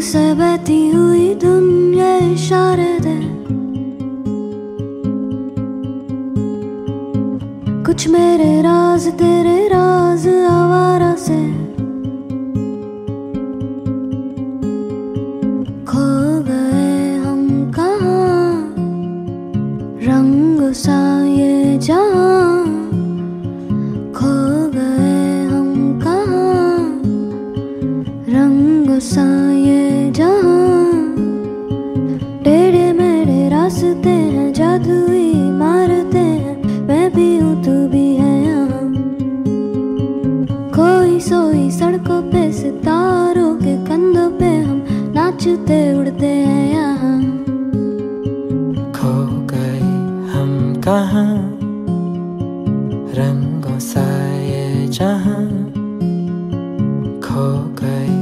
से बहती हुई दुनिया इशारे दे कुछ मेरे राज, तेरे राज आवारा से। खो गए हम कहाँ? रंग सा ये जहाँ। खो गए हम कहाँ? रंग सा नाचते उड़ते हैं यहाँ। खो गए हम कहाँ? रंगों सा जहाँ। खो गए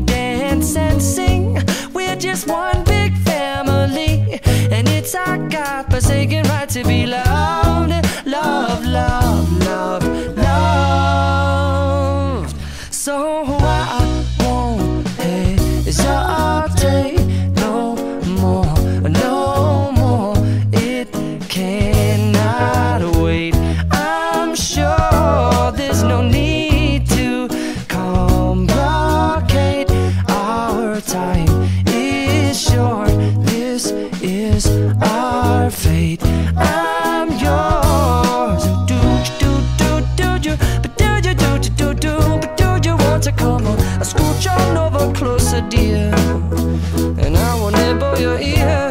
to be loved. Our fate. I'm yours. Do do do do do, do do do do do, but do you want to come on? I on over closer, dear, and I will nibble your ear.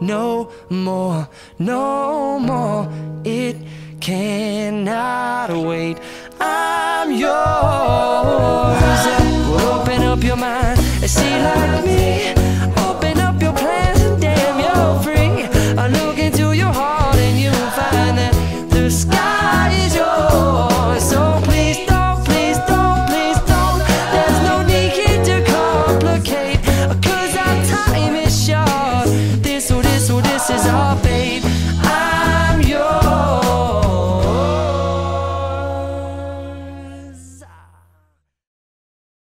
no more, no more. It cannot wait. I'm yours.